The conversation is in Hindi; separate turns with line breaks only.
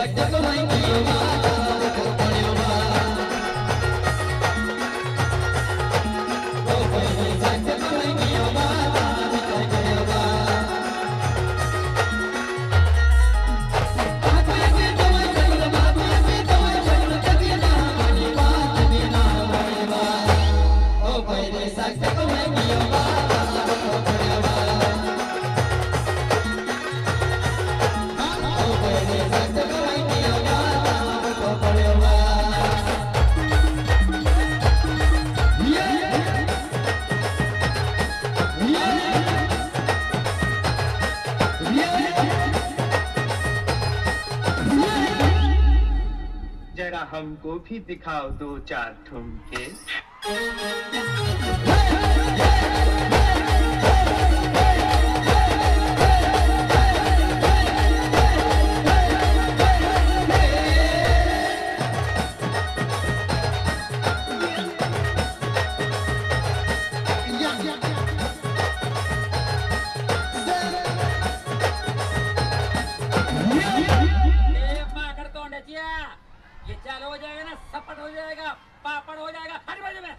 जग जग मैं हमको भी दिखाओ दो चार ठुमके।
हो जाएगा ना सपट हो जाएगा पापड़ हो जाएगा हट बाजू में।